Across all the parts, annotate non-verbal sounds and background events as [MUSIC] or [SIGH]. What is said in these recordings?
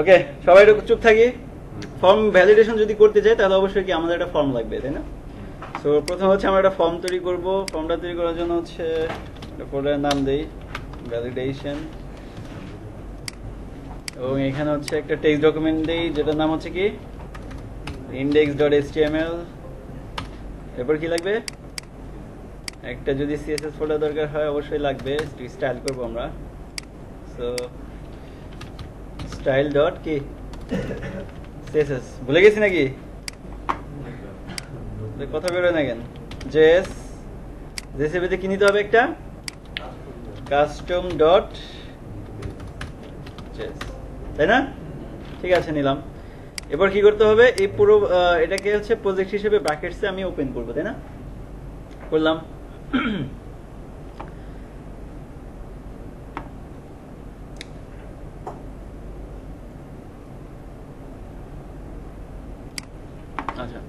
ওকে, সবাই একটু চুপ থাকি। ফর্ম ভ্যালিডেশন যদি করতে চাই, তাহলে অবশ্যই কি আমাদের একটা ফর্ম লাগবে, তাই না? সো প্রথম হচ্ছে আমরা একটা ফর্ম তৈরি করব। ফর্মটা তৈরি করার জন্য হচ্ছে ফোল্ডারের নাম দেই ভ্যালিডেশন এবং এখানে হচ্ছে একটা টেক্সট ডকুমেন্ট দেই, যেটার নাম হচ্ছে কি ইন্ডেক্স ডট এল এরপর কি লাগবে? একটা যদি সিএসএস ফোল্ডার দরকার হয় অবশ্যই লাগবে। স্টাইল করব আমরা। সো স্টাইল ডট কি? সিএসএস ভুলে গেছি নাকি? কথা বেরোয় না কেন? জেএস জেসিবিতে কি নিতে হবে একটা? কাস্টম ডট জেস তাই না? ঠিক আছে নিলাম। এবার কি করতে হবে? এই পুরো এটাকে হচ্ছে প্রজেক্ট হিসেবে ব্র্যাকেটসে আমি ওপেন করব তাই না? করলাম। আচ্ছা।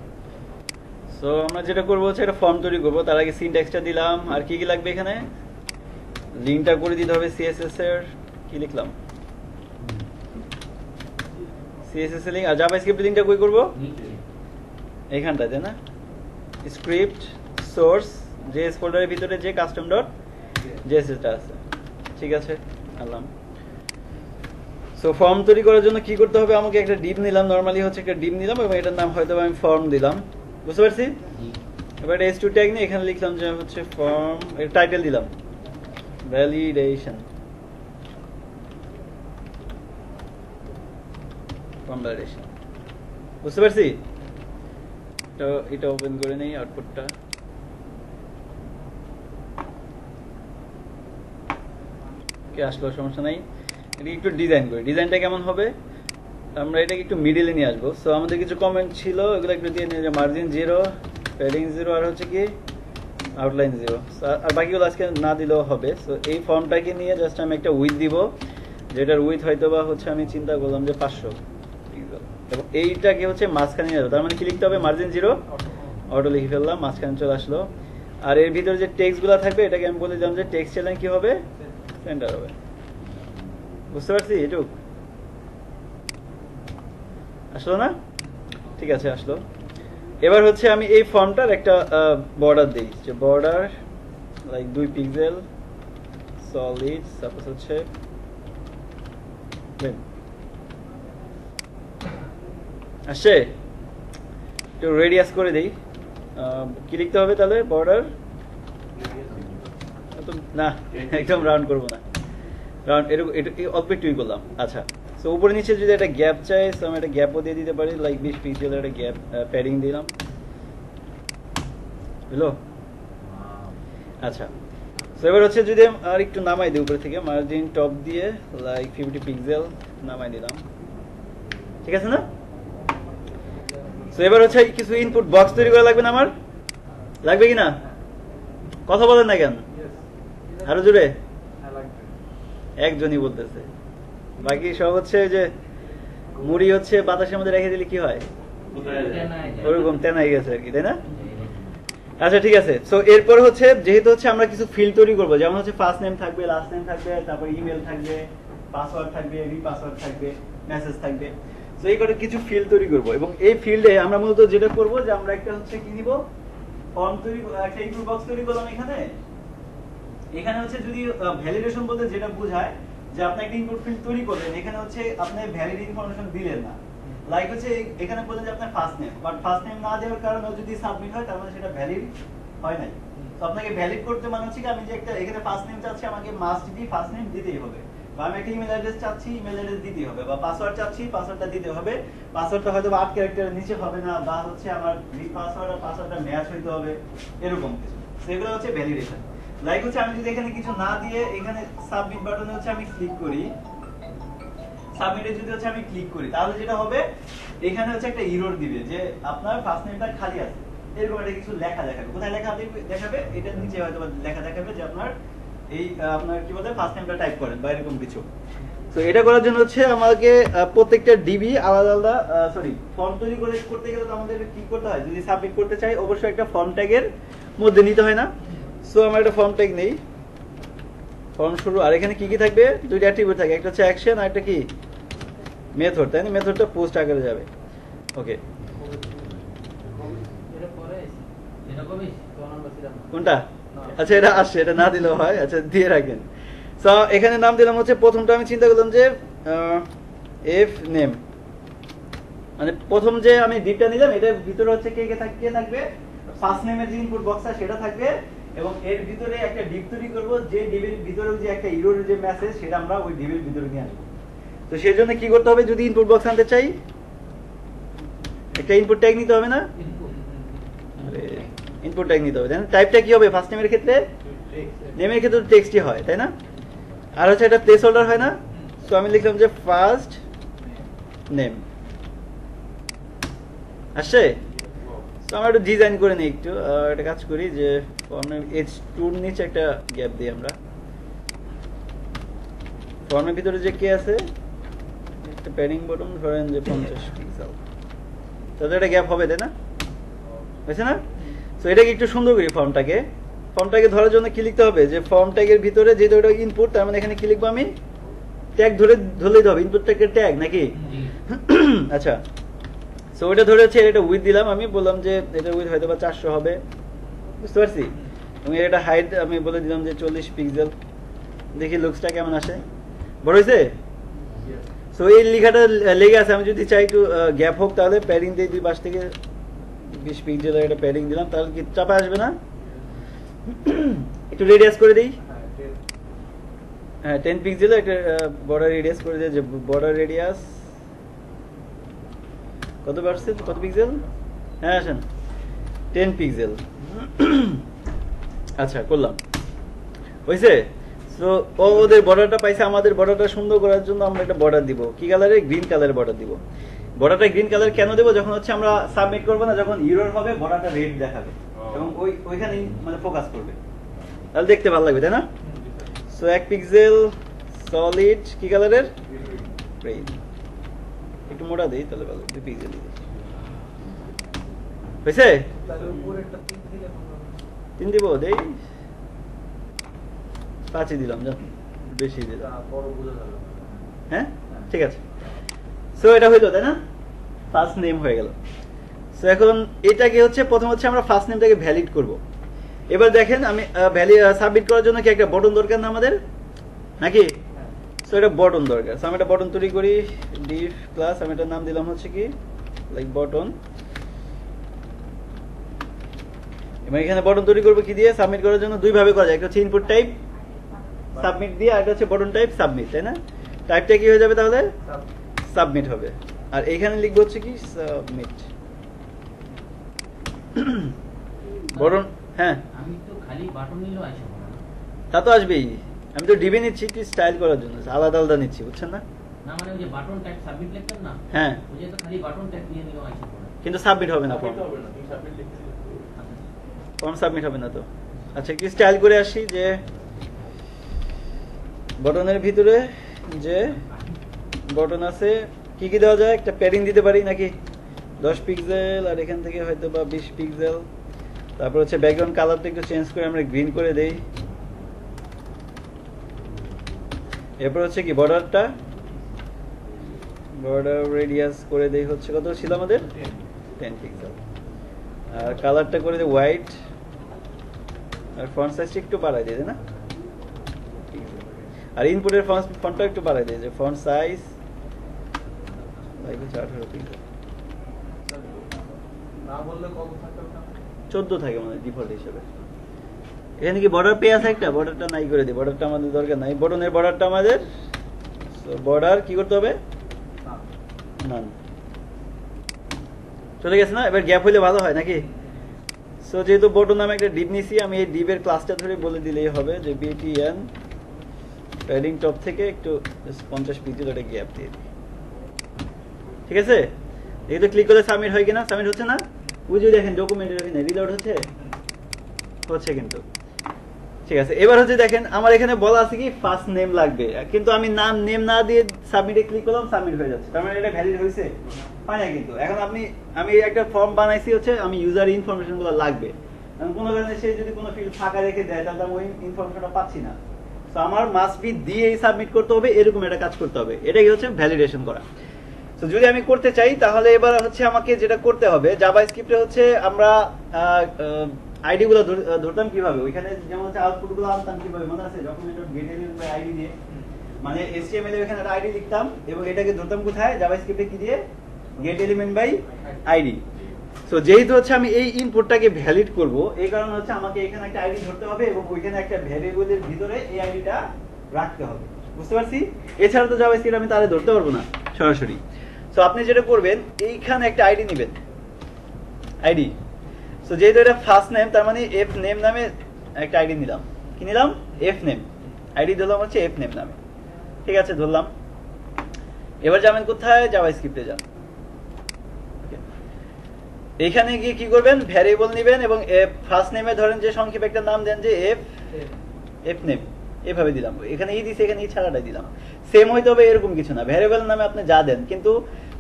সো আমরা যেটা করব হচ্ছে একটা ফর্ম তৈরি করব। তার আগে সিনট্যাক্সটা দিলাম। আর কি কি লাগবে এখানে? লিঙ্কটা করে দিতে হবে সিএসএস এর। কি লিখলাম? সিএসএস এর লিঙ্ক আর জাভাস্ক্রিপ্ট লিঙ্কটা কই করব? এইখানটায় তাই না? স্ক্রিপ্ট সোর্স জেএস ফোল্ডারের ভিতরে যে কাস্টম ডট জেএসএসটা আছে। ঠিক আছে আনলাম সো ফর্ম তৈরি করার জন্য কি করতে হবে? আমাকে একটা ডিপ নিলাম। নরমালি হচ্ছে একটা ডিপ নিলাম এবং এটার নাম হয়তো আমি ফর্ম দিলাম। বুঝতে পারছি? এবার এস টু ট্যাগ নিয়ে এখানে লিখলাম যে হচ্ছে ফর্ম এর টাইটেল দিলাম। ভ্যালিডেশন ফর্ম ভ্যালিডেশন বুঝতে পারছি? তো এটা ওপেন করে নেই আউটপুটটা কে আসলো, সমস্যা নাই। এটা একটু ডিজাইন করি। ডিজাইনটা কেমন হবে? আমরা এটাকে একটু মিডিলে নিয়ে আসব। সো আমাদের কিছু কমেন্ট ছিল এগুলো একটু দিয়ে নিয়ে মার্জিন জিরো পেডিং জিরো আর হচ্ছে কি আউটলাইন জিরো আর বাকিগুলো আজকে না দিলেও হবে। সো এই ফর্মটাকে নিয়ে জাস্ট আমি একটা উইথ দিব, যেটার উইথ হয়তো বা হচ্ছে আমি চিন্তা করলাম যে পাঁচশো। এবং এইটাকে হচ্ছে মাঝখানে নিয়ে যাব। তার মানে কি লিখতে হবে? মার্জিন জিরো অটো লিখে ফেললাম, মাঝখানে চলে আসলো। আর এর ভিতরে যে টেক্সটগুলো থাকবে, এটাকে আমি বলে দিলাম যে টেক্সট চ্যানেল কি হবে? সেন্টার হবে বুঝতে পারছি? এটুক। আসলো না? ঠিক আছে, আসলো। এবার হচ্ছে আমি এই ফর্মটার একটা বর্ডার দিই। যে বর্ডার লাইক দুই পিক্সেল সলিড সাপোজ হচ্ছে। আসছে? একটু রেডিয়াস করে দিই। কি লিখতে হবে তাহলে? বর্ডার না একদম রাউন্ড করব না। রাউন্ড এরকম এটা এই অল্প একটুই করলাম। আচ্ছা তো উপরে নিচে যদি একটা গ্যাপ চাই তো আমি একটা গ্যাপও দিয়ে দিতে পারি লাইক বিশ একটা গ্যাপ প্যাডিং দিলাম। বুঝলো আচ্ছা এবার হচ্ছে যদি আর একটু নামাই দিই উপরে থেকে মার্জিন টপ দিয়ে লাইক ফিফটি পিক্সেল নামাই দিলাম। ঠিক আছে না? তো এবার হচ্ছে কিছু ইনপুট বক্স তৈরি করা লাগবে না আমার? লাগবে কি না? কথা বলেন না কেন? আরও জুড়ে একজনই বলতেছে। বাকি সব হচ্ছে যে মুড়ি হচ্ছে বাতাসের মধ্যে রেখে দিলে কি হয়? ওরকম তেনাই গেছে আর কি তাই না? আচ্ছা ঠিক আছে। সো এরপর হচ্ছে যেহেতু হচ্ছে আমরা কিছু ফিল্ড তৈরি করব যেমন হচ্ছে ফার্স্ট নেম থাকবে লাস্ট নেম থাকবে তারপর ইমেল থাকবে পাসওয়ার্ড থাকবে রি পাসওয়ার্ড থাকবে মেসেজ থাকবে। তো এই করে কিছু ফিল্ড তৈরি করব। এবং এই ফিল্ডে আমরা মূলত যেটা করব যে আমরা একটা হচ্ছে কি দিব ফর্ম তৈরি একটা ইনপুট বক্স তৈরি করলাম এখানে। এখানে হচ্ছে যদি ভ্যালিডেশন বলতে যেটা বোঝায় যে আপনি একটা ইনপুট ফিল্ড তৈরি করলেন এখানে হচ্ছে আপনি ভ্যালিড ইনফরমেশন দিলেন না। লাইক হচ্ছে এখানে বললেন যে আপনার first name but first name না দেওয়ার কারণে যদি সাবমিট হয়, তার মানে সেটা ভ্যালিড হয় নাই। তো আপনাকে ভ্যালিড করতে মানে হচ্ছে কি, আমি যে একটা এখানে ফার্স্ট নেম চাচ্ছি, আমাকে মাস্ট বি ফার্স্ট নেম দিতেই হবে। বা আমি একটা ইমেল অ্যাড্রেস চাচ্ছি ইমেল অ্যাড্রেস দিতেই হবে, বা পাসওয়ার্ড চাচ্ছি পাসওয়ার্ডটা দিতে হবে। পাসওয়ার্ডটা হয়তো আট ক্যারেক্টারের নিচে হবে না, বা হচ্ছে আমার পাসওয়ার্ড আর পাসওয়ার্ডটা ম্যাচ হইতে হবে, এরকম কিছু। সেগুলো হচ্ছে ভ্যালিডেশন লাইক হচ্ছে আমি যদি এখানে কিছু না দিয়ে এখানে সাবমিট বাটনে হচ্ছে আমি ক্লিক করি। সাবমিটে যদি হচ্ছে আমি ক্লিক করি, তাহলে যেটা হবে, এখানে হচ্ছে একটা ইরর দিবে যে আপনার ফার্স্ট নেমটা খালি আছে। এরকম একটা কিছু লেখা দেখাবে। কোথায় লেখা দেখাবে? এটার নিচে হয়তো লেখা দেখাবে যে আপনার এই আপনার কি বলে ফার্স্ট নেমটা টাইপ করেন বা এরকম কিছু। তো এটা করার জন্য হচ্ছে আমাকে প্রত্যেকটা ডিবি আলাদা আলাদা সরি ফর্ম তৈরি করে করতে গেলে তো আমাদের কি করতে হয়? যদি সাবমিট করতে চাই, অবশ্যই একটা ফর্ম ট্যাগের মধ্যে নিতে হয় না। সো আমরা একটা ফর্ম ট্যাগ নেই। ফর্ম শুরু। আর এখানে কি কি থাকবে? দুইটা অ্যাট্রিবিউট থাকে। একটা হচ্ছে অ্যাকশন আর একটা কি? মেথড তাই না? মেথডটা পোস্ট আকারে যাবে। ওকে কোনটা? আচ্ছা এটা আসছে। এটা না দিলেও হয়। আচ্ছা দিয়ে রাখেন। সো এখানে নাম দিলাম হচ্ছে প্রথমটা। আমি চিন্তা করলাম যে এফ নেম মানে প্রথম যে আমি ডিপটা নিলাম, এটার ভিতরে হচ্ছে কে কে থাকবে? ফার্স্ট নেমের যে ইনপুট বক্স আছে, সেটা থাকবে এবং এর ভিতরে একটা ডিপ তৈরি করব, যে ডিপের ভিতরে যে একটা ইরোর যে মেসেজ সেটা আমরা ওই ডিপের ভিতরে নিয়ে আসব। তো সেই জন্য কি করতে হবে? যদি ইনপুট বক্স আনতে চাই, একটা ইনপুট ট্যাগ নিতে হবে না? ইনপুট ট্যাগ নিতে হবে, তাই না? টাইপটা কি হবে ফার্স্ট নেমের ক্ষেত্রে? নেমের ক্ষেত্রে টেক্সটই হয়, তাই না? আর হচ্ছে একটা প্লেস হোল্ডার হয় না? তো আমি লিখলাম যে ফার্স্ট নেম আসছে? তো আমরা একটু ডিজাইন করে নিই একটু একটা কাজ করি যে ফর্মের টুর নিচে একটা গ্যাপ দিই আমরা। ফর্মের ভিতরে যে কে আছে একটা প্যাডিং বটন ধরেন যে পঞ্চাশ পিক্সেল তাতে একটা গ্যাপ হবে তাই না? হয়েছে না? তো এটাকে একটু সুন্দর করি ফর্মটাকে ফর্মটাকে ধরার জন্য কি লিখতে হবে? যে ফর্ম ট্যাগের ভিতরে যেহেতু ওটা ইনপুট তার মানে এখানে কি লিখব আমি? ট্যাগ ধরে ধরলেই তো হবে। ইনপুট ট্যাগের ট্যাগ নাকি? [CLEARS THROAT] আচ্ছা। সো ওটা ধরে হচ্ছে এটা উইথ দিলাম আমি। বললাম যে এটা উইথ হয়তো বা চারশো হবে। বুঝতে পারছি? এবং এর এটা হাইট আমি বলে দিলাম যে চল্লিশ পিক্সেল দেখি লুকসটা কেমন আসে। বড় হয়েছে? সো এই লেখাটা লেগে আছে। আমি যদি চাই একটু গ্যাপ হোক তাহলে প্যাডিং দিয়ে দুই পাশ থেকে বিশ পিক্সেলের একটা প্যাডিং দিলাম। তাহলে কি চাপা আসবে না? একটু রেডিয়াস করে দিই। হ্যাঁ টেন পিক্সেল একটা বর্ডার রেডিয়াস করে দিয়ে যে বর্ডার রেডিয়াস কত পার্সেন্ট কত পিক্সেল হ্যাঁ আসেন। টেন পিক্সেল [CLEARS THROAT] আচ্ছা করলাম। হয়েছে তো ও ওদের বর্ডারটা পাইছে আমাদের বর্ডারটা সুন্দর করার জন্য আমরা একটা বর্ডার দিব। কি কালারের গ্রিন কালারের বর্ডার দিব। বর্ডারটা গ্রিন কালার কেন দেবো? যখন হচ্ছে আমরা সাবমিট করব না যখন ইউরোর হবে বর্ডারটা রেড দেখাবে। এবং ওই ওইখানেই মানে ফোকাস করবে। তাহলে দেখতে ভালো লাগবে তাই না? সো এক পিক্সেল সলিড কি কালারের? গ্রিন একটু মোটা দিই তাহলে ভালো দুই পিক্সেল দিই। হয়েছে তিন দিব দেই। পাঁচই দিলাম জান বেশি দিলাম। হ্যাঁ? ঠিক আছে। সো এটা হইল তাই না? ফার্স্ট নেম হয়ে গেল। সো এখন এটাকে হচ্ছে প্রথম হচ্ছে আমরা ফার্স্ট নেমটাকে ভ্যালিড করব। এবার দেখেন আমি ভ্যালি সাবমিট করার জন্য কি একটা বটন দরকার না আমাদের? নাকি? সো এটা বটন দরকার। সো আমি একটা বটন তৈরি করি ডিফ ক্লাস আমি এটার নাম দিলাম হচ্ছে কি? লাইক বটন এবার এখানে বটন তৈরি করব কি দিয়ে? সাবমিট করার জন্য দুই ভাবে করা যায়। একটা হচ্ছে ইনপুট টাইপ সাবমিট দিয়ে আর একটা হচ্ছে বটন টাইপ সাবমিট তাই না? টাইপটা কি হয়ে যাবে তাহলে? সাবমিট হবে। আর এখানে লিখব হচ্ছে কি? সাবমিট বটন হ্যাঁ। আমি তো খালি বাটন নিলেও আসে তা তো আসবেই। আমি তো ডিবে নিচ্ছি কি স্টাইল করার জন্য। আলাদা আলাদা নিচ্ছি বুঝছেন না? না মানে ওই যে বাটন ট্যাগ সাবমিট লিখতেন না? হ্যাঁ। ওই যে তো খালি বাটন ট্যাগ দিয়ে নিলেও আসে কিন্তু সাবমিট হবে না ফর্ম ফর্ম সাবমিট হবে না তো। আচ্ছা কি স্টাইল করে আসি যে বটনের ভিতরে যে বটন আছে কি কি দেওয়া যায়? একটা প্যাডিং দিতে পারি নাকি? দশ পিক্সেল আর এখান থেকে হয়তো বা বিশ পিক্সেল তারপর হচ্ছে ব্যাকগ্রাউন্ড কালারটা একটু চেঞ্জ করে আমরা গ্রিন করে দেই। এরপর হচ্ছে কি বর্ডারটা বর্ডার রেডিয়াস করে দেই হচ্ছে কত ছিল আমাদের? টেন পিক্সেল আর কালারটা করে দিই হোয়াইট আর ফন্ট সাইজটা একটু বাড়াই দিয়ে না? আর ইনপুটের ফন্ট ফন্টটা একটু বাড়াই দিয়ে ফন্ট সাইজ চোদ্দ থাকে মানে ডিফল্ট এখানে কি বর্ডার একটা? বর্ডারটা নাই করে বর্ডারটা আমাদের দরকার নাই। বর্ডারটা আমাদের? বর্ডার করতে হবে? চলে গেছে না? এবার গ্যাপ হইলে ভালো হয় নাকি? সো যেহেতু বটন নামে একটা ডিপ নিছি, আমি এই ডিপের ক্লাসটা ধরে বলে দিলেই হবে যে বিটিএন প্যাডিং টপ থেকে একটু পঞ্চাশ পিক্সেল একটা গ্যাপ দিয়ে দিই। ঠিক আছে? যেহেতু ক্লিক করলে সাবমিট হয় কিনা সাবমিট হচ্ছে না। বুঝে দেখেন ডকুমেন্টের ওখানে রিলোড হচ্ছে। হচ্ছে কিন্তু। ঠিক আছে, এবার হচ্ছে দেখেন, আমার এখানে বলা আছে কি ফার্স্ট নেম লাগবে। কিন্তু আমি নাম নেম না দিয়ে সাবমিটে ক্লিক করলাম সাবমিট হয়ে যাচ্ছে। তার মানে এটা ভ্যালিড হয়েছে? হয় কিন্তু। এখন আপনি, আমি একটা ফর্ম বানাইছি হচ্ছে, আমি ইউজার লাগবে। কোনো কারণে সে যদি কোনো ফিল্ড ফাঁকা রেখে দেয়, তাহলে আমি ওই ইনফরমেশনটা পাচ্ছি না। আমার মাস্ট বি সাবমিট করতে হবে, এরকম একটা কাজ করতে হবে। এটাই হচ্ছে ভ্যালিডেশন করা। তো যদি আমি করতে চাই, তাহলে এবার হচ্ছে আমাকে যেটা করতে হবে স্ক্রিপ্টে হচ্ছে আমরা ধরতাম কীভাবে? ওইখানে যেমন হচ্ছে আউটপুটগুলো আনতাম কীভাবে? মনে আছে? গেট এলিমেন্ট আইডি দিয়ে মানে এসটিএমএল এর এখানে একটা আইডি লিখতাম, এবং এটাকে ধরতাম কোথায়? জাভা স্ক্রিপ্টে কি দিয়ে? Get element by ID so যেহেতু হচ্ছে আমি এই ইনপুটটাকে ভ্যালিড করব, এই কারণে হচ্ছে আমাকে এখানে একটা আইডি ধরতে হবে এবং ওইখানে একটা ভ্যারিয়েবলের ভিতরে এই আইডিটা রাখতে হবে। বুঝতে পারছি? এছাড়া তো জাভা স্ক্রিপ্ট আমি তাহলে ধরতে পারব না, সরাসরি। সো আপনি যেটা করবেন, এইখানে একটা আইডি নেবেন। আইডি সো যেহেতু এটা ফার্স্ট নেম তার মানে এফ নেম নামে একটা আইডি নিলাম। কি নিলাম? এফ নেম আইডি ধরলাম হচ্ছে এফ নেম নামে। ঠিক আছে, ধরলাম। এবার যাবেন কোথায়? জাভা স্ক্রিপ্টে যান. এইখানে গিয়ে কি করবেন? ভ্যারিয়েবল নেবেন এবং ফার্স্ট নেমে ধরেন যে সংক্ষেপে একটা নাম দেন যে এফ এফ নেম এভাবে দিলাম। এখানে ই দিছে এখানে ই ছাড়াটাই দিলাম। সেম হইতে হবে এরকম কিছু না। ভ্যারিয়েবল নামে আপনি যা দেন কিন্তু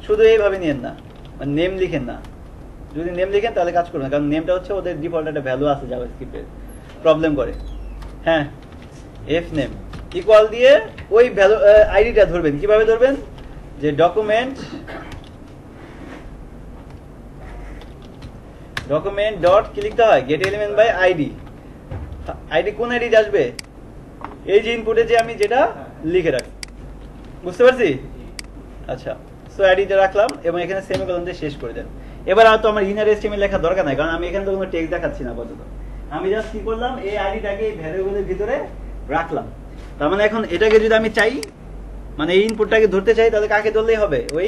শুধু এইভাবে নিয়েন না। মানে নেম লিখেন না। যদি নেম লিখেন তাহলে কাজ করবে না। কারণ নেমটা হচ্ছে ওদের ডিফল্ট একটা ভ্যালু আছে জাভাস্ক্রিপ্টের প্রবলেম করে। হ্যাঁ এফ নেম ইকুয়াল দিয়ে ওই ভ্যালু আইডিটা ধরবেন। কীভাবে ধরবেন? যে ডকুমেন্ট ডকুমেন্ট ডট কি লিখতে হয় get element by ID ID কোন আইডি আসবে? এই যে ইনপুটে যে আমি যেটা লিখে রাখি। বুঝতে পারছি? আচ্ছা সো আইডিটা রাখলাম এবং এখানে সেমি সেমিকোলন দিয়ে শেষ করে দেন। এবার আর তো আমার ইনার এস্টিমেট লেখা দরকার নাই কারণ আমি এখানে তো কোনো টেক্সট দেখাচ্ছি না আপাতত। আমি জাস্ট কি করলাম? এই আইডিটাকে এই ভ্যারিয়েবলের ভিতরে রাখলাম। তার মানে এখন এটাকে যদি আমি চাই মানে এই ইনপুটটাকে ধরতে চাই তাহলে কাকে ধরলেই হবে? ওই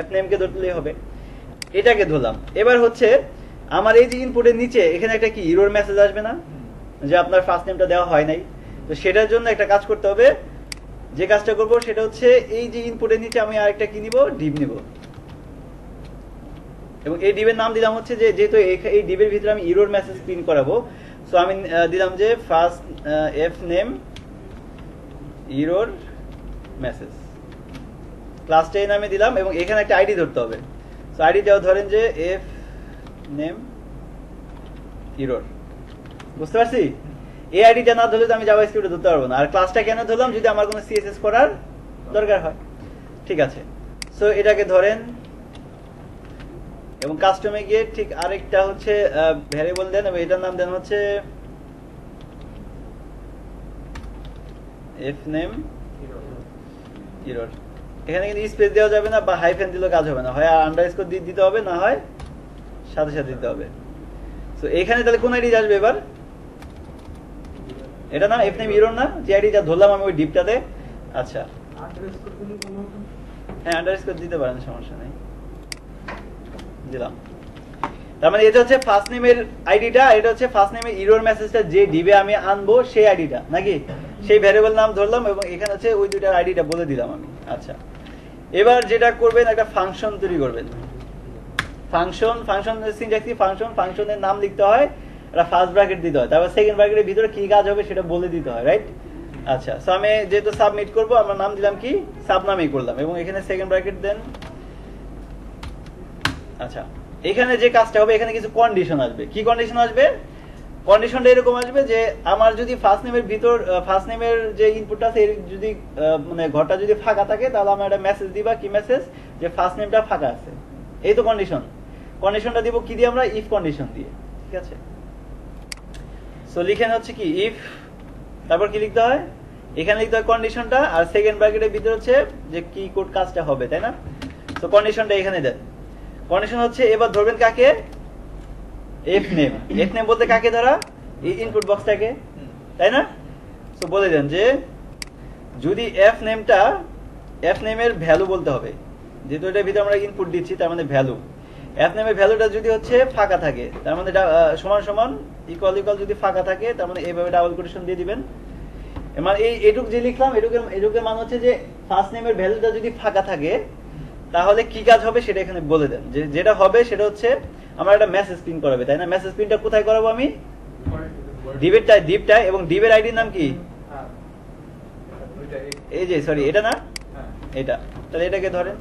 এফ নেমকে ধরলেই হবে। এটাকে ধরলাম। এবার হচ্ছে, আমার এই যে ইনপুটের নিচে, এখানে একটা কি ইরোর মেসেজ আসবে না? যে আপনার ফার্স্ট নেমটা দেওয়া হয় নাই। তো সেটার জন্য একটা কাজ করতে হবে। যে কাজটা করব সেটা হচ্ছে, এই যে ইনপুটের নিচে আমি আরেকটা কি নিব? ডিপ নিব। এবং এই ডিবের নাম দিলাম হচ্ছে যে, যেহেতু এই- ডিবের ভিতরে আমি ইরোর মেসেজ প্রিন্ট করাবো সো আমি দিলাম যে first F name error message class ten আমি দিলাম এবং এখানে একটা আইডি ধরতে হবে। সো আইডি দেওয়া ধরেন যে এফ নেম ইরোর বুঝতে পারছি? এই আইডিটা না ধরলে তো আমি জাভা স্ক্রিপ্টে ধরতে পারব না। আর ক্লাসটা কেন ধরলাম? যদি আমার কোনো সিএসএস করার দরকার হয়। ঠিক আছে। সো এটাকে ধরেন এবং কাস্টমে গিয়ে ঠিক আরেকটা হচ্ছে ভ্যারিয়েবল দেন এবং এটার নাম দেন হচ্ছে এফ নেম ইরোর এখানে কিন্তু স্পেস দেওয়া যাবে না বা হাইফেন দিলেও কাজ হবে না। হয় আন্ডারস্কোর দিয়ে দিতে হবে না হয় সাথে সাথে দিতে হবে। তো এখানে তাহলে কোন আইডি আসবে এবার? এটা না এফ নেম ইরোর না? যে আইডিটা ধরলাম আমি ওই ডিপটাতে আচ্ছা। হ্যাঁ আন্ডার আন্ডারস্কোর দিতে পারেন সমস্যা নেই। দিলাম। তার মানে এটা হচ্ছে ফার্স্ট নেমের আইডিটা এটা হচ্ছে ফার্স্ট নেমের ইরোর মেসেজটা যে ডিবে আমি আনব সেই আইডিটা নাকি? সেই ভ্যারিয়েবল নাম ধরলাম এবং এখানে হচ্ছে ওই দুইটার আইডিটা বলে দিলাম আমি। আচ্ছা। এবার যেটা করবেন, একটা ফাংশন তৈরি করবেন। ফাংশন ফাংশন সিনট্যাক্স কি? ফাংশন ফাংশনের নাম লিখতে হয়, একটা ফার্স্ট ব্র্যাকেট দিতে হয়। তারপর সেকেন্ড ব্র্যাকেটের ভিতরে কি কাজ হবে সেটা বলে দিতে হয় রাইট আচ্ছা সো আমি যেহেতু সাবমিট করব, আমার নাম দিলাম কি? সাব নামেই করলাম এবং এখানে সেকেন্ড ব্র্যাকেট দেন। আচ্ছা এখানে যে কাজটা হবে, এখানে কিছু কন্ডিশন আসবে। কি কন্ডিশন আসবে? কন্ডিশনটা এরকম আসবে যে আমার যদি ফার্স্ট নেমের ভিতর ফার্স্ট নেমের যে ইনপুটটা আছে যদি মানে ঘরটা যদি ফাঁকা থাকে, তাহলে আমার একটা মেসেজ দিবা কি মেসেজ যে ফার্স্ট নেমটা ফাঁকা আছে। এই তো কন্ডিশন কন্ডিশনটা দিব কি দিয়ে আমরা? ইফ কন্ডিশন দিয়ে। ঠিক আছে? সো লিখেন হচ্ছে কি? ইফ তারপর কি লিখতে হয়? এখানে লিখতে হয় কন্ডিশনটা আর সেকেন্ড ব্র্যাকেটের ভিতরে হচ্ছে যে কি কোড কাজটা হবে, তাই না? তো কন্ডিশনটা এখানে দেন। কন্ডিশন হচ্ছে, এবার ধরবেন কাকে? এফ নেম এফ নেম বলতে কাকে ধরা? ইনপুট বক্সটাকে তাই না? তো বলে দেন যে, যদি এফ নেমটা এফ নেমের ভ্যালু বলতে হবে, যেহেতু এটার ভিতরে আমরা ইনপুট দিচ্ছি, তার মানে ভ্যালু এফ নেমের ভ্যালুটা যদি হচ্ছে ফাঁকা থাকে, তার মানে সমান সমান ইকুয়াল ইকুয়াল যদি ফাঁকা থাকে, তার মানে এইভাবে ডাবল কোটেশন দিয়ে দিবেন। মানে এই এটুক যে লিখলাম, এটুকের এটুকের মানে হচ্ছে যে ফার্স্ট নেমের ভ্যালুটা যদি ফাঁকা থাকে তাহলে কি কাজ হবে সেটা এখানে বলে দেন। যে যেটা হবে সেটা হচ্ছে আমার একটা মেসেজ প্রিন্ট করাবে, তাই না? মেসেজ প্রিন্টটা কোথায় করাবো আমি? ডিবেরটায় ডিপটায় এবং ডিবের আইডির নাম কি? এই যে সরি এটা না? এটা। তাহলে এটাকে ধরেন।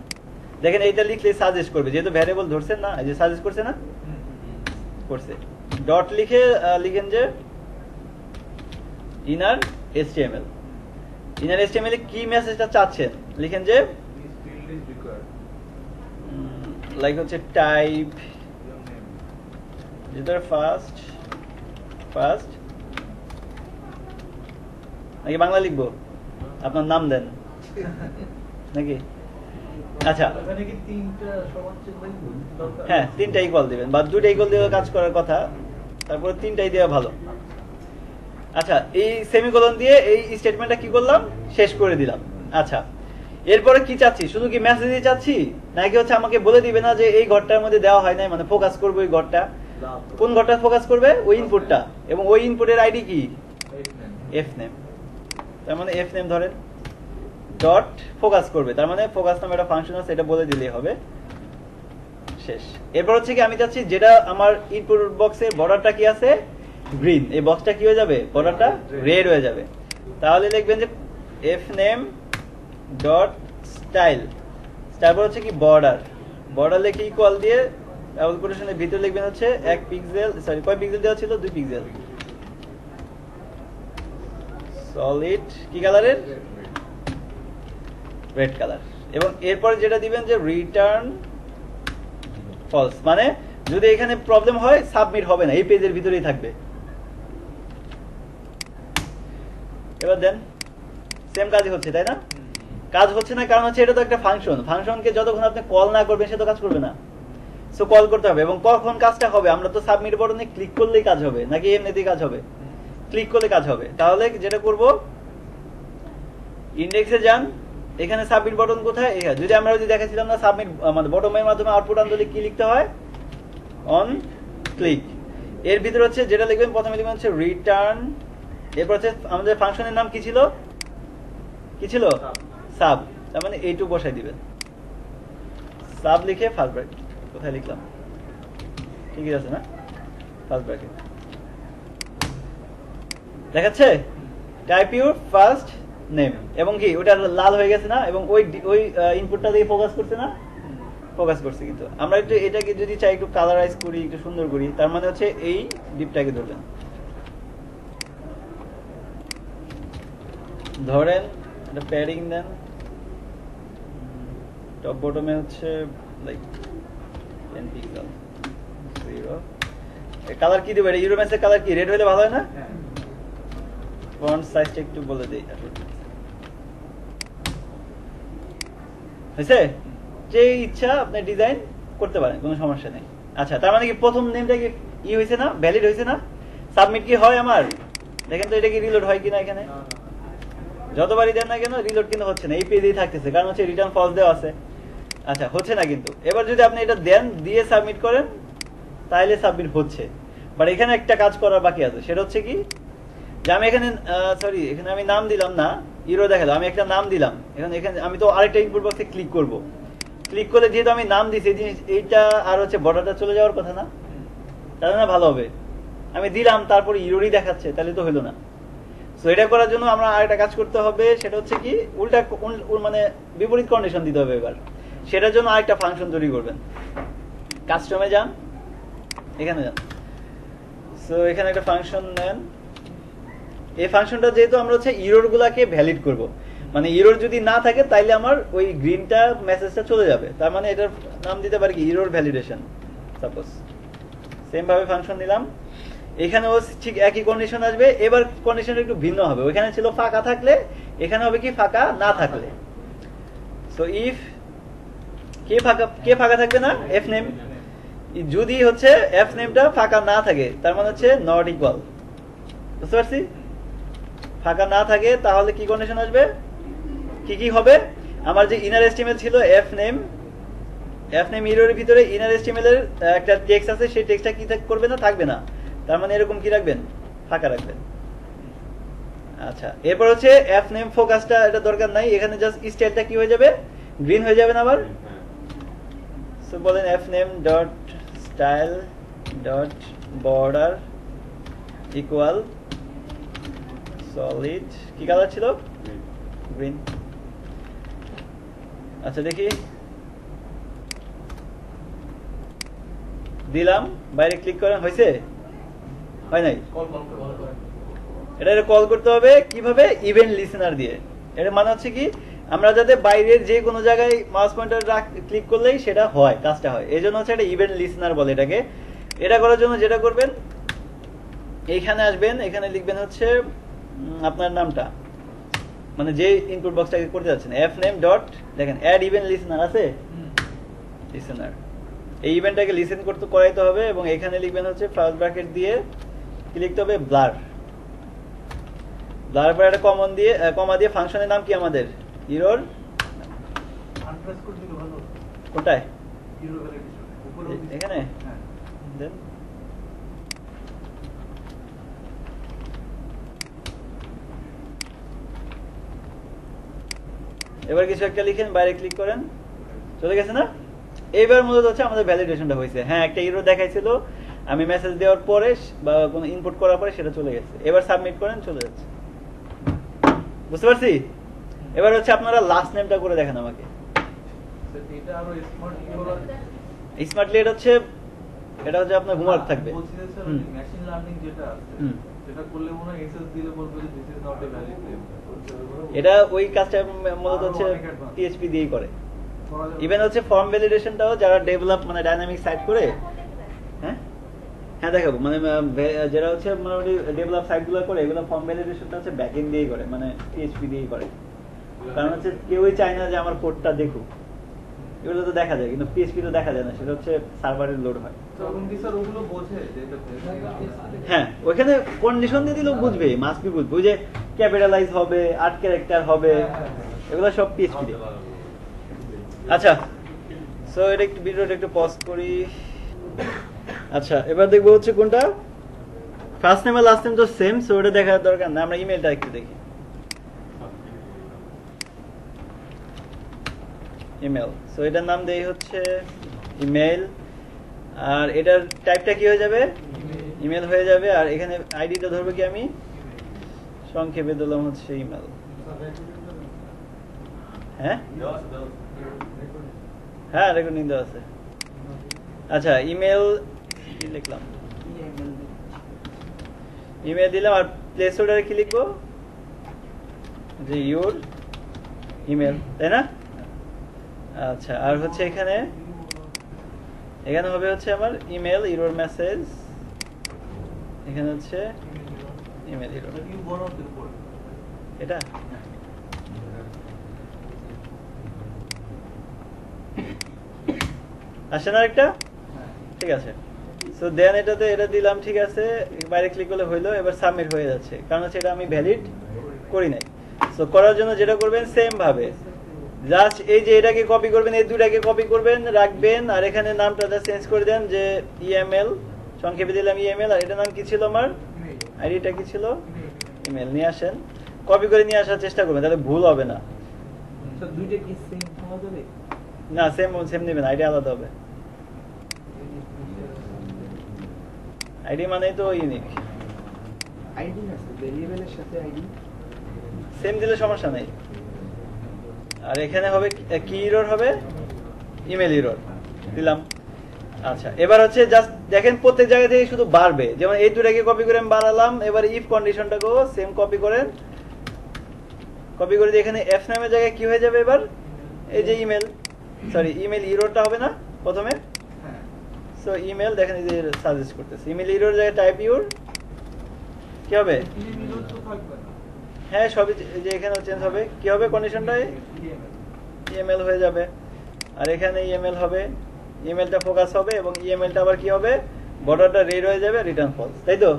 দেখেন, এইটা লিখলে সাজেস্ট করবে। যেহেতু ভ্যারিয়েবল ধরছেন না, এই যে সাজেস্ট করছে না? করছে। ডট লিখে লিখেন যে ইনার এসটিএমএল ইনার এসটিএমএল কি মেসেজটা চাচ্ছেন? লিখেন যে লাইক হচ্ছে টাইপ. যেটা ফার্স্ট ফার্স্ট নাকি বাংলা লিখব? আপনার নাম দেন। নাকি? আচ্ছা? হ্যাঁ তিনটা ইকুয়াল দিবেন বা দুইটা ইকুয়াল দিয়ে কাজ করার কথা তারপরে তিনটাই দেওয়া ভালো। আচ্ছা এই সেমিকোলন দিয়ে এই স্টেটমেন্টটা কি করলাম? শেষ করে দিলাম। আচ্ছা এরপরে কি চাচ্ছি? শুধু কি মেসেজই চাচ্ছি? নাকি হচ্ছে আমাকে বলে দিবে না যে এই ঘরটার মধ্যে দেওয়া হয় নাই মানে ফোকাস করবে ওই ঘরটা? কোন ঘরটা ফোকাস করবে? ওই ইনপুটটা এবং ওই ইনপুটের আইডি কি? এফ নেম তার মানে এফ নেম ধরেন। ডট ফোকাস করবে। তার মানে ফোকাস নামে একটা ফাংশন আছে এটা বলে দিলেই হবে। শেষ। এরপর হচ্ছে কি আমি চাচ্ছি যেটা আমার ইনপুট বক্সের বর্ডারটা কি আছে? গ্রিন এই বক্সটা কি হয়ে যাবে? বর্ডারটা রেড হয়ে যাবে। তাহলে লিখবেন যে এফ নেম ডট স্টাইল তারপর হচ্ছে কি বর্ডার বর্ডার লিখে ইকুয়াল দিয়ে ডাবল কোটেশনের ভিতরে লিখবেন হচ্ছে এক পিক্সেল সরি কয় পিক্সেল দেওয়া ছিল? দুই পিক্সেল সলিড কি কালারের রেড কালার এবং এরপরে যেটা দিবেন যে রিটার্ন ফলস মানে যদি এখানে প্রবলেম হয় সাবমিট হবে না। এই পেজের ভিতরেই থাকবে। এবার দেন সেম কাজই হচ্ছে, তাই না? কাজ হচ্ছে না, কারণ হচ্ছে এটা তো একটা ফাংশন ফাংশনকে যতক্ষণ আপনি কল না করবেন, সে তো কাজ করবে না। সো কল করতে হবে এবং কখন কাজটা হবে, আমরা তো সাবমিট বটনে ক্লিক করলেই কাজ হবে, নাকি এমনিতেই কাজ হবে? ক্লিক করলে কাজ হবে। তাহলে যেটা করব? ইন্ডেক্সে যান। এখানে সাবমিট বটন কোথায়? যদি আমরা যদি দেখাচ্ছিলাম না সাবমিট মানে বটমের মাধ্যমে আউটপুট আনতে কি লিখতে হয়? অন ক্লিক এর ভিতরে হচ্ছে যেটা লিখবেন, প্রথমে লিখবেন হচ্ছে রিটার্ন এরপর হচ্ছে আমাদের ফাংশনের নাম কি ছিল? কি ছিল. সাব, তার মানে এইটুকু বসাই দিবেন। সাব লিখে ফার্স্ট ব্র্যাকেট কোথায় লিখলাম? ঠিকই আছে না? ফার্স্ট ব্র্যাকেট দেখাচ্ছে? টাইপ ইউর ফার্স্ট নেম এবং কি, ওটা লাল হয়ে গেছে না? এবং ওই ওই ইনপুটটা দিয়ে ফোকাস করছে না? ফোকাস করছে কিন্তু। আমরা একটু এটাকে যদি চাই একটু কালারাইজ করি, একটু সুন্দর করি, তার মানে হচ্ছে এই ডিপটাকে ধরবেন। ধরেন এটা প্যাডিং দেন। টপ বটমে হচ্ছে like ten pixel zero colour কি দেবো? এটা ইউরোম্যাক্সের কালার কি? রেড হলে ভালো হয় না? হ্যাঁ। ফন্ট সাইজটা একটু বলে দিই হয়েছে? যে ইচ্ছা আপনি ডিজাইন করতে পারেন কোনো সমস্যা নেই। আচ্ছা তার মানে কি প্রথম নেমটা কি ই হয়েছে না? ভ্যালিড হয়েছে না? সাবমিট কি হয় আমার? দেখেন তো এটা কি রিলোড হয় কিনা এখানে। যতবারই দেন না কেন রিলোড কিন্তু হচ্ছে না। এই পেজেই থাকতেছে কারণ হচ্ছে রিটার্ন ফলস দেওয়া আছে। আচ্ছা হচ্ছে না কিন্তু। এবার যদি আপনি এটা দেন, দিয়ে সাবমিট করেন তাহলে সাবমিট হচ্ছে। বাট এখানে একটা কাজ করার বাকি আছে। সেটা হচ্ছে কি? যে আমি এখানে সরি এখানে আমি নাম দিলাম না ইরো দেখাল আমি একটা নাম দিলাম। এখন এখানে আমি তো আরেকটা ইনপুট বক্সে ক্লিক করব। ক্লিক করে যেহেতু আমি নাম দিছি, এই জিনিস এইটা আর হচ্ছে বর্ডারটা চলে যাওয়ার কথা না। তাহলে না ভালো হবে। আমি দিলাম, তারপরে ইরোরই দেখাচ্ছে, তাহলে তো হলো না। সো এটা করার জন্য আমরা আরেকটা কাজ করতে হবে। সেটা হচ্ছে কি, উল্টা উল- উল- মানে বিপরীত কন্ডিশন দিতে হবে এবার। সেটার জন্য আরেকটা ফাংশন তৈরি করবেন। কাস্টমে যান, এখানে যান। সো এখানে একটা ফাংশন নেন। এই ফাংশনটা যেহেতু আমরা হচ্ছে ইরোর গুলাকে ভ্যালিড করব। মানে ইরোর যদি না থাকে, তাইলে আমার ওই গ্রিনটা মেসেজটা চলে যাবে। তার মানে এটার নাম দিতে পারি কি? ইরোর ভ্যালিডেশন সাপোজ সেম ভাবে ফাংশন দিলাম এখানেও ঠিক একই কন্ডিশন আসবে। এবার কন্ডিশন একটু ভিন্ন হবে। ওইখানে ছিল ফাঁকা থাকলে, এখানে হবে কি ফাঁকা না থাকলে। সো ইফ কে ফাঁকা কে ফাঁকা থাকবে না? এফ নেম যদি হচ্ছে এফ নেমটা ফাঁকা না থাকে, তার মানে হচ্ছে নট ইকুয়াল বুঝতে পারছি? ফাঁকা না থাকে, তাহলে কি কন্ডিশন আসবে? কি কি হবে? আমার যে ইনার এস্টিমেল ছিল F name F name error ভিতরে ইনার এস্টিমেলের একটা টেক্সট আছে, সেই টেক্সটটা কি করবে না, থাকবে না। তার মানে এরকম কি রাখবেন? ফাঁকা রাখবেন। আচ্ছা এরপর হচ্ছে এফ নেম ফোকাসটা এটা দরকার নাই। এখানে জাস্ট স্টাইলটা কি হয়ে যাবে? গ্রিন হয়ে যাবে না আবার? সো বলেন F name dot style dot border equal solid কি কালার ছিল? গ্রিন আচ্ছা দেখি। দিলাম বাইরে ক্লিক করেন হয়েছে? হয় নাই। এটা কল করতে হবে। কীভাবে? ইভেন্ট লিসেনার দিয়ে। এটা মানে হচ্ছে কি? আমরা যাতে বাইরের যে কোনো জায়গায় মাউস পয়েন্টার ক্লিক করলেই সেটা হয়, কাজটা হয়। এই জন্য হচ্ছে এটা ইভেন্ট লিসনার বলে এটাকে। এটা করার জন্য যেটা করবেন এইখানে আসবেন, এখানে লিখবেন হচ্ছে আপনার নামটা। মানে যে ইনপুট বক্সটাকে করতে যাচ্ছেন এফ নেম ডট দেখেন অ্যাড ইভেন্ট লিসনার আছে? লিসেনার এই ইভেন্টটাকে লিসেন করতে, করাইতে হবে এবং এখানে লিখবেন হচ্ছে ফার্স্ট ব্র্যাকেট দিয়ে কি লিখতে হবে ব্লার ব্লার পরে একটা কমন দিয়ে কমা দিয়ে ফাংশনের নাম কি আমাদের? এবার কিছু একটা লিখেন, বাইরে ক্লিক করেন। চলে গেছে না? এবার মূলত হচ্ছে আমাদের ভ্যালিডেশনটা হয়েছে। হ্যাঁ একটা ইরো দেখাইছিল। আমি মেসেজ দেওয়ার পরে বা কোনো ইনপুট করার পরে সেটা চলে গেছে। এবার সাবমিট করেন, চলে যাচ্ছে। বুঝতে পারছি? এবার হচ্ছে আপনারা লাস্ট নেমটা করে দেখেন আমাকে। এটা আরও স্মার্ট করার স্মার্টলি এটা হচ্ছে এটা হচ্ছে আপনার হোমওয়ার্ক থাকবে। বলছি যে স্যার হুম। মেশিন লার্নিং যেটা আছে সেটা করলে মনে এসএস দিলে বলবে যে this is not a valid এটা ওই কাজটা মূলত হচ্ছে পিএইচপি দিয়েই করে। ইভেন হচ্ছে ফর্ম ভ্যালিডেশনটাও যারা ডেভেলপ মানে ডাইনামিক সাইট করে হ্যাঁ হ্যাঁ? দেখাবো। মানে যারা হচ্ছে মোটামুটি ডেভেলপ সাইটগুলো করে এগুলো ফর্ম ভ্যালিডেশনটা হচ্ছে ব্যাকএন্ড দিয়েই করে মানে পিএইচপি দিয়েই করে। কারণ হচ্ছে কেউই চায় না যে আমার কোডটা দেখুক। এগুলো তো দেখা যায় কিন্তু পিএইচপি তো দেখা যায় না সেটা হচ্ছে সার্ভারের লোড হয়। এটা হ্যাঁ ওখানে কন্ডিশন দিয়ে দিলেও বুঝবে মাস্ট বি বুঝবে। যে ক্যাপিটালাইজ হবে আর্ট ক্যারেক্টার হবে এগুলো সব পিএইচপি দিয়ে। আচ্ছা সো এটা একটু ভিডিওটা একটু পজ করি। আচ্ছা এবার দেখব হচ্ছে কোনটা। ফার্স্ট নেম আর লাস্ট নেম তো সেম সো ওটা দেখার দরকার না আমরা ইমেলটা একটু দেখি। ইমেল। সো এটার নাম দেই হচ্ছে ইমেল। আর এটার টাইপটা কি হয়ে যাবে? ইমেল। হয়ে যাবে। আর এখানে আইডিটা ধরবো কি আমি? সংক্ষেপে দিলাম হচ্ছে ইমেল। হ্যাঁ? হ্যাঁ রেকর্ডিং দেওয়া আছে। আচ্ছা ইমেল কি লিখলাম? ইমেল দিলাম। আর প্লেস হোল্ডারে কি লিখব? যে ইউর ইমেল তাই না? আচ্ছা আর হচ্ছে এখানে? এখানে হবে হচ্ছে আমার ইমেল ইরোর মেসেজ এখানে হচ্ছে ইমেল ইরোর এটা? আসে না একটা ঠিক আছে। সো দেন এটাতে, এটা দিলাম, ঠিক আছে। বাইরে ক্লিক করলে হইল, এবার সাবমিট হয়ে যাচ্ছে। কারণ হচ্ছে এটা আমি ভ্যালিড করি নাই। সো করার জন্য যেটা করবেন সেম ভাবে জাস্ট এই যে এটাকে কপি করবেন এই দুটাকে কপি করবেন রাখবেন আর এখানে নামটা চেঞ্জ করে দেন যে ইএমএল সংক্ষেপে দিলাম ইএমএল আর এটার নাম কি ছিল আমার? আইডিটা কি ছিল? ইমেল নিয়ে আসেন। কপি করে নিয়ে আসার চেষ্টা করবেন তাহলে ভুল হবে না। না সেম সেম নেবেন আইডি আলাদা হবে। আইডি মানেই তো ইউনিক আইডি না ভেরিয়েবলের সাথে আইডি সেম দিলে সমস্যা নেই। আর এখানে হবে কি ইরোর হবে? ইমেল ইরোর দিলাম। আচ্ছা এবার হচ্ছে জাস্ট দেখেন প্রত্যেক জায়গা থেকে শুধু বাড়বে। যেমন এই দুটাকে কপি করে আমি বাড়ালাম এবার ইফ কন্ডিশনটাকেও সেম কপি করেন। কপি করে দিয়ে এখানে এফ নামের জায়গায় কি হয়ে যাবে এবার? এই যে ইমেল সরি ইমেল ইরোরটা হবে না প্রথমে? হ্যাঁ। সো ইমেল দেখেন এই যে সাজেস্ট করতেছে। ইমেল ইরোর জায়গায় টাইপ ইউর কি হবে? ইমেল তো থাকবে। না হ্যাঁ সবই যে- এখানে চেঞ্জ হবে। কি হবে কন্ডিশনটাই ইএমএল হয়ে যাবে। আর এখানে ইএমএল হবে। ইমেলটা ফোকাস হবে এবং ইএমএলটা আবার কি হবে? বর্ডারটা রেড হয়ে যাবে রিটার্ন ফলস তাই তো?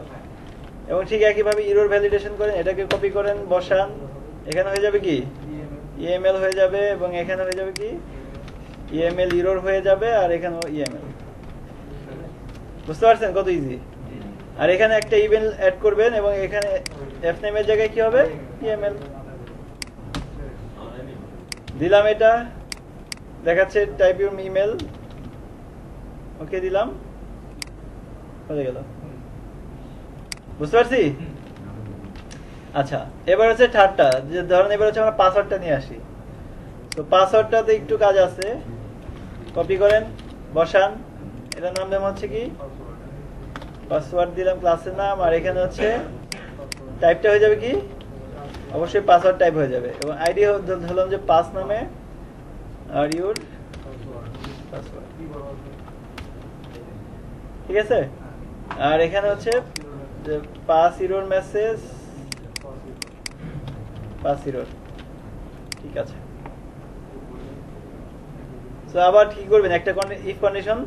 এবং ঠিক একইভাবে ইরোর ভ্যালিডেশন করেন, এটাকে কপি করেন, বসান। এখানে হয়ে যাবে কি? ইএমএল হয়ে যাবে এবং এখানে হয়ে যাবে কি? ইএমএল ইরোর হয়ে যাবে আর এখানেও ইএমএল বুঝতে পারছেন? কত ইজি আর এখানে একটা ইমেল অ্যাড করবেন এবং এখানে এফ নেমের জায়গায় কি হবে? ইএমএল দিলাম এটা। দেখাচ্ছে টাইপ ইউর ইমেল ওকে দিলাম। হয়ে গেল। বুঝতে পারছি? আচ্ছা এবার হচ্ছে থার্ডটা যে ধরেন এবার হচ্ছে আমরা পাসওয়ার্ডটা নিয়ে আসি। তো পাসওয়ার্ডটাতে একটু কাজ আছে। কপি করেন, বসান। এটার নাম দেওয়া হচ্ছে কি? পাসওয়ার্ড দিলাম ক্লাসের নাম, আর এখানে হচ্ছে টাইপটা হয়ে যাবে কি? অবশ্যই পাসওয়ার্ড টাইপ হয়ে যাবে। এবং আইডি ধরলাম যে পাস নামে, আর ইউর ঠিক আছে? আর এখানে হচ্ছে pass error message pass error ঠিক আছে। তো আবার কি করবেন? একটা ইফ কন্ডিশন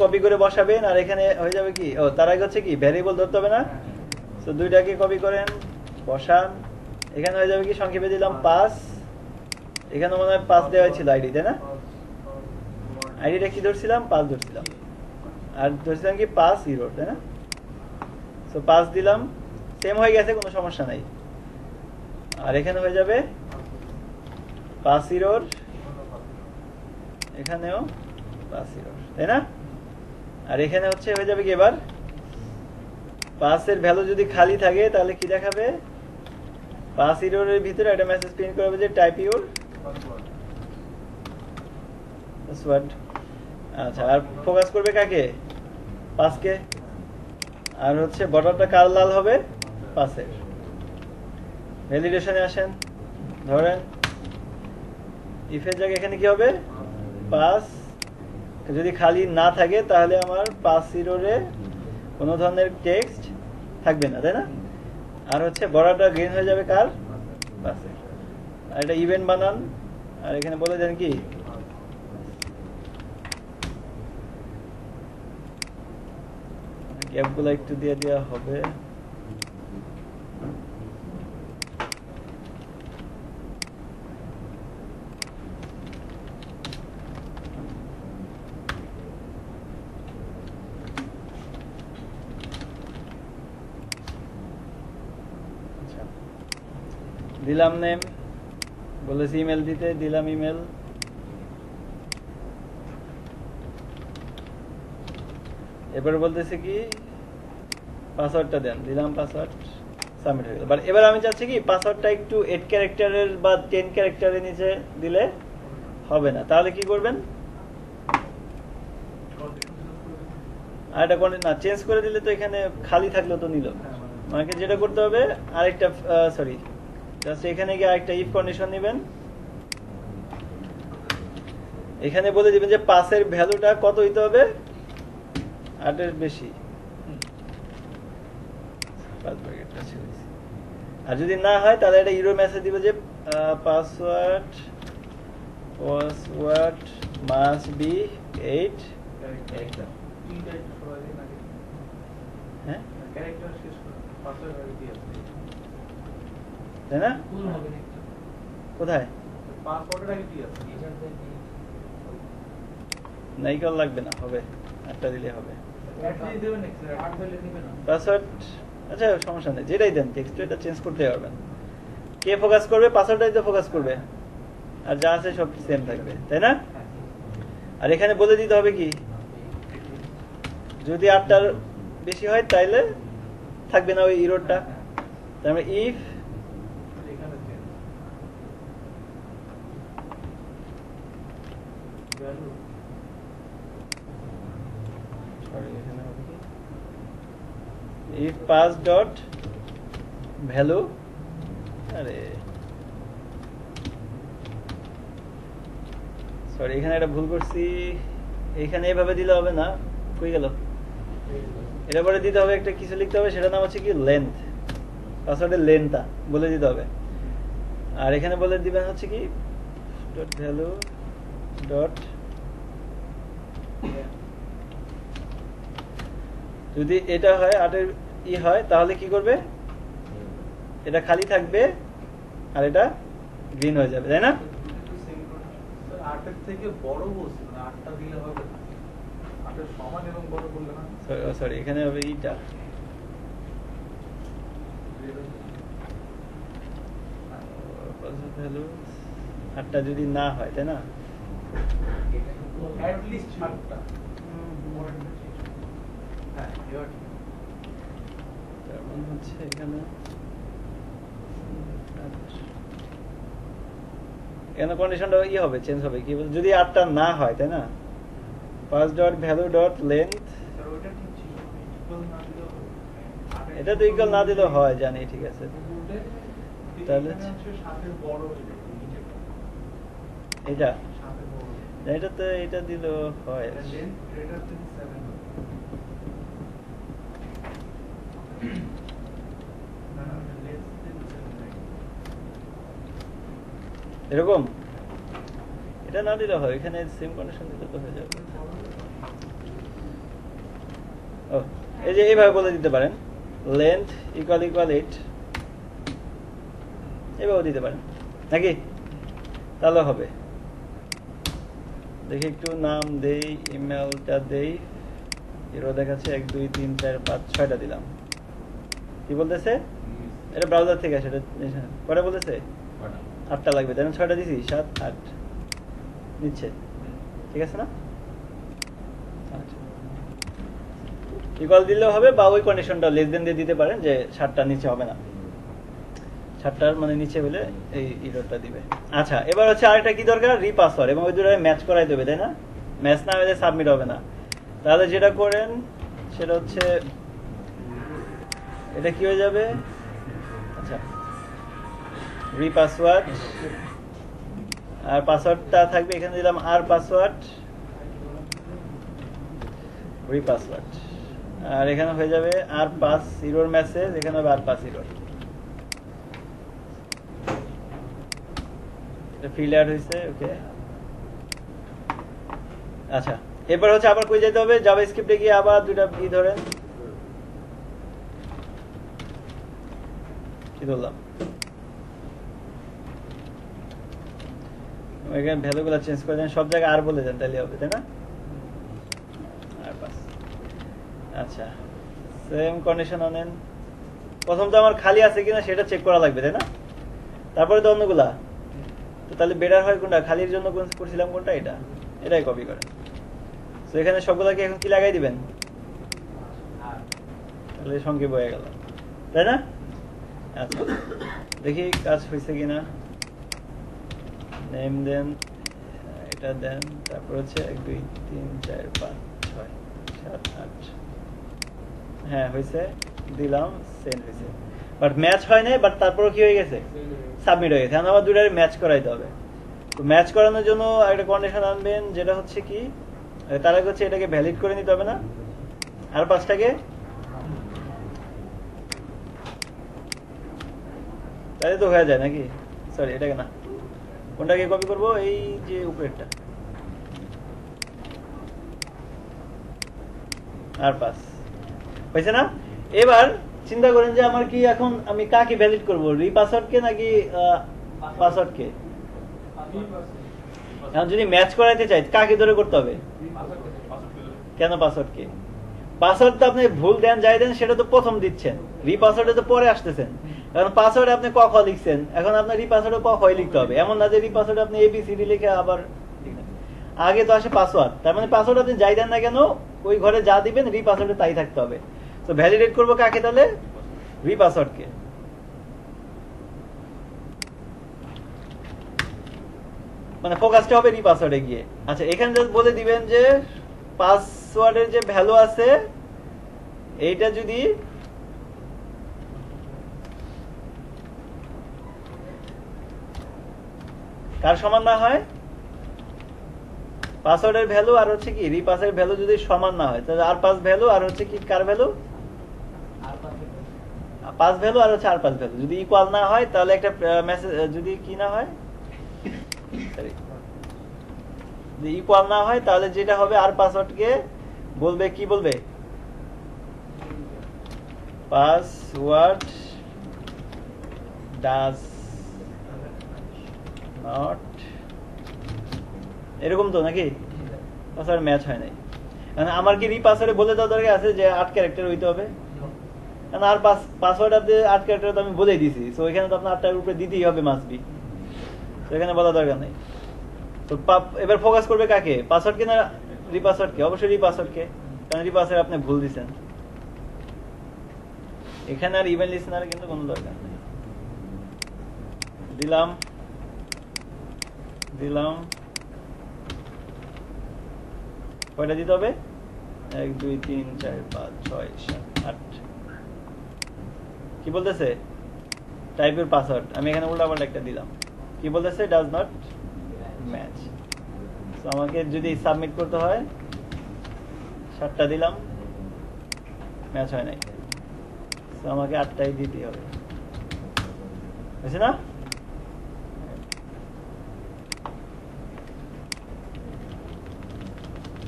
কপি করে বসাবেন, আর এখানে হয়ে যাবে কি? ও, তার আগে হচ্ছে কি? ভ্যারিয়েবল ধরতে হবে না? তো দুইটাকে কপি করেন, বসান। এখানে হয়ে যাবে কি? সংক্ষেপে দিলাম পাস এখানে মনে হয় পাস দেওয়া ছিল আইডি তাই না? আইডিটা কি ধরছিলাম? পাস ধরছিলাম। আর ধরছিলাম কি? পাস ইরোর তাই না? তো পাস দিলাম। সেম হয়ে গেছে, কোনো সমস্যা নাই। আর এখানে হয়ে যাবে পাস ইরোর এখানেও পাস ইরোর তাই না? আর এখানে হচ্ছে হয়ে যাবে কি এবার? পাসের ভ্যালু যদি খালি থাকে, তাহলে কি দেখাবে? পাস ইরোরের ভিতরে একটা মেসেজ প্রিন্ট করবে যে টাইপ ইউর পাসওয়ার্ড আচ্ছা আর ফোকাস করবে কাকে? পাসকে? আর হচ্ছে বর্ডারটা কার লাল হবে? পাসের। ভ্যালিডেশনে আসেন। ধরেন ইফের জায়গায় এখানে কি হবে? পাস যদি খালি না থাকে, তাহলে আমার পাস জিরোরে কোনো ধরনের টেক্সট থাকবে না, তাই না? আর হচ্ছে বর্ডারটা গ্রিন হয়ে যাবে কার? পাসের আর এটা ইভেন্ট বানান। আর এখানে বলে দেন কি? গ্যাপগুলো একটু দিয়ে দেওয়া হবে আচ্ছা। দিলাম নেম বলেছি ইমেল দিতে, দিলাম ইমেল এবার বলতেছে কি পাসওয়ার্ডটা দেন, দিলাম পাসওয়ার্ড সাবমিট হয়ে গেল। বাট এবার আমি চাচ্ছি কি পাসওয়ার্ডটা একটু এইট ক্যারেক্টারের বা টেন ক্যারেক্টারের নিচে দিলে হবে না। তাহলে কি করবেন? আর এটা কোন না চেঞ্জ করে দিলে তো এখানে খালি থাকল তো নিল। আমাকে যেটা করতে হবে, আরেকটা সরি জাস্ট এখানে গিয়ে আরেকটা ইফ কন্ডিশন নেবেন। এখানে বলে দিবেন যে পাসের ভ্যালুটা কত হইতে হবে? আটের বেশি। আর যদি না হয় তাহলে এটা ইউরো মেসেজ দিবে যে password password must be eight character হ্যাঁ ক্যারেক্টার শেষ করে পাসওয়ার্ড আইডি আছে তাই না? কোথায়? নাইকল লাগবে না হবে। একটা দিলে হবে। পাসওয়ার্ড আচ্ছা সমস্যা নেই যেটাই দেন টেক্সট এটা চেঞ্জ করতে পারবেন কে ফোকাস করবে? পাসওয়ার্ডটাই তো ফোকাস করবে। আর যা আছে সব সেম থাকবে তাই না? আর এখানে বলে দিতে হবে কি? যদি আটটার বেশি হয় তাইলে থাকবে না ওই ইরোডটা তারপরে ইফ এখানে change value if pass dot value আরে সরি এখানে একটা ভুল করছি। এখানে এভাবে দিলে হবে না কই গেল? এটা পরে দিতে হবে একটা কিছু লিখতে হবে সেটা নাম হচ্ছে কি লেন্থ পাসওয়ার্ডের লেন্থটা বলে দিতে হবে। আর এখানে বলে দিবেন হচ্ছে কি ডট ভ্যালু ডট যদি এটা হয় আটের ই হয় তাহলে কি করবে? এটা খালি থাকবে আর এটা গ্রিন হয়ে যাবে তাই না? মানে আটটা দিলে হবে না। আটের সমান এবং বড় বললে না? সরি এখানে হবে ইটা। আটটা যদি না হয় তাই না? আটটা। হ্যাঁ কেন কন্ডিশনটা ই হবে চেঞ্জ হবে? কি যদি আটটা না হয়, তাই না? Pass dot value dot length এটা তো ইকুয়াল না দিলে হয়, জানি, ঠিক আছে। তাহলে এটা? এটা তো এটা দিলেও হয়। এরকম? এটা না দিলে হয় এখানে সেম কন্ডিশন দিলে তো হয়ে যাবে। ও এই যে এইভাবে বলে দিতে পারেন। লেন্থ ইকুয়াল ইকুয়াল এইট এভাবেও দিতে পারেন। নাকি? তাহলে হবে। দেখি একটু নাম দেই ইমেলটা দেই। এরও দেখাচ্ছে এক দুই তিন চার পাঁচ ছয়টা দিলাম। কি বলতেছে? এটা ব্রাউজার থেকে আসে এটা কটা বলতেছে? আটটা লাগবে, তাই ছয়টা দিছি, সাত, আট। নিচ্ছে। ঠিক আছে না? ইকুয়াল হবে, বা ওই কন্ডিশনটা লেস দেন দিয়ে দিতে পারেন যে নিচে হবে না। সাতটার মানে নিচে হলে এই ইরোরটা দিবে। আচ্ছা এবার হচ্ছে আরেকটা কি দরকার? রিপাসওয়ার্ড এবং ওই দুটো ম্যাচ করাই দেবে, তাই না? ম্যাচ না হলে সাবমিট হবে না। তাহলে যেটা করেন, সেটা হচ্ছে, এটা কি হয়ে যাবে? রিপাসওয়ার্ড আর পাসওয়ার্ডটা থাকবে, এখানে দিলাম আর পাসওয়ার্ড রিপাসওয়ার্ড আর এখানে হয়ে যাবে আর পাস জিরোর মেসেজ এখানে হবে আর পাস জিরোর ফিল অ্যাড হয়েছে ওকে আচ্ছা এবার হচ্ছে আবার কই যেতে হবে? জাভা স্ক্রিপ্টে গিয়ে আবার দুইটা ই ধরেন। কি ধরলাম? ভ্যালুগুলো চেঞ্জ করে দেন, সব জায়গায় আর বলে দেন তাহলে হবে, তাই না? আচ্ছা সেম কন্ডিশন আনেন প্রথম তো আমার খালি আছে কিনা সেটা চেক করা লাগবে, তাই না? তারপরে তো অন্যগুলা। তো তাহলে বেটার হয় কোনটা? খালির জন্য করছিলাম কোনটা? এটা। এটাই কপি করেন। তো এখানে সবগুলাকে এখন কি লাগাই দিবেন? তাহলে সংক্ষেপ হয়ে গেল। তাই না? আচ্ছা দেখি কাজ হয়েছে কিনা। নেম দেন এটা দেন তারপর হচ্ছে এক দুই তিন চার পাঁচ ছয় সাত আট। হ্যাঁ হয়েছে। দিলাম সেন্ড হয়েছে। বাট ম্যাচ হয় নাই বাট তারপর কি হয়ে গেছে? সাবমিট হয়ে গেছে। এখন আবার দুটার ম্যাচ করাইতে হবে। তো ম্যাচ করানোর জন্য একটা কন্ডিশন আনবেন যেটা হচ্ছে কি তার আগে হচ্ছে এটাকে ভ্যালিড করে নিতে হবে না। আর পাঁচটাকে? তাহলে তো হয়ে যায় নাকি? সরি এটাকে না। কোনটাকে কপি করব? এই যে উপরেরটা। আর পাস। হয়েছে না? এবার চিন্তা করেন যে আমার কি এখন আমি কাকে ভ্যালিড করব? রি পাসওয়ার্ডকে নাকি পাসওয়ার্ডকে এখন যদি ম্যাচ করাইতে চাই, কাকে ধরে করতে হবে? কেন পাসওয়ার্ডকে পাসওয়ার্ড তো আপনি ভুল দেন, যাই দেন, সেটা তো প্রথম দিচ্ছেন। রি পাসওয়ার্ডে তো পরে আসতেছেন। এখন পাসওয়ার্ডে আপনি ক খ লিখছেন, এখন আপনার রি পাসওয়ার্ডে ক খ লিখতে হবে। এমন না যে রি পাসওয়ার্ডে আপনি এবিসিডি লিখে আবার আগে তো আসে পাসওয়ার্ড তার মানে পাসওয়ার্ড আপনি যাই দেন না কেন, ওই ঘরে যা দিবেন রি পাসওয়ার্ডে তাই থাকতে হবে। তো ভ্যালিডেট করব কাকে তাহলে? রি পাসওয়ার্ডকে মানে ফোকাসটা হবে রি পাসওয়ার্ডে গিয়ে। আচ্ছা এখানে just বলে দিবেন যে পাসওয়ার্ডের যে ভ্যালু আছে, এইটা যদি কার সমান না হয়? পাসওয়ার্ডের ভ্যালু আর হচ্ছে কি? রিপাসের ভ্যালু যদি সমান না হয় তাহলে আর পাস ভ্যালু আর হচ্ছে কি? কার ভ্যালু পাস ভ্যালু আর হচ্ছে আর পাস ভ্যালু যদি ইকুয়াল না হয় তাহলে একটা মেসেজ যদি কি না হয়. যদি ইকুয়াল না হয় তাহলে যেটা হবে আর পাসওয়ার্ডকে বলবে কি বলবে? পাসওয়ার্ড ডাজ নট এরকম তো নাকি? পাসওয়ার্ড ম্যাচ হয় নাই। মানে আমার কি রি পাসওয়ার্ডে বলে দেওয়া দরকার আছে যে আট ক্যারেক্টার হইতে হবে? কারণ আর পাসওয়ার্ড আপনি আট ক্যারেক্টার তো আমি বলেই দিছি। তো এখানে তো আপনার আটটার উপরে দিতেই হবে মাস্ট বি তো এখানে বলা দরকার নেই। তো এবার ফোকাস করবে কাকে? পাসওয়ার্ড কে না রিপাসওয়ার্ড কে? অবশ্যই রিপাসওয়ার্ড কে। কারণ রিপাসওয়ার্ড আপনি ভুল দিছেন। এখানে আর ইভেন্ট লিসনার কিন্তু কোনো দরকার নেই। দিলাম। দিলাম। কয়টা দিতে হবে? এক, দুই, তিন, চার, পাঁচ, ছয়, সাত, আট। কি বলতেছে? টাইপের পাসওয়ার্ড আমি এখানে উল্টাপাল্টা একটা দিলাম। কি বলতেছে? ডাজ নট ম্যাচ তো আমাকে যদি সাবমিট করতে হয়, সাতটা দিলাম ম্যাচ হয় নাই। তো আমাকে আটটাই দিতে হবে। বুঝছে না?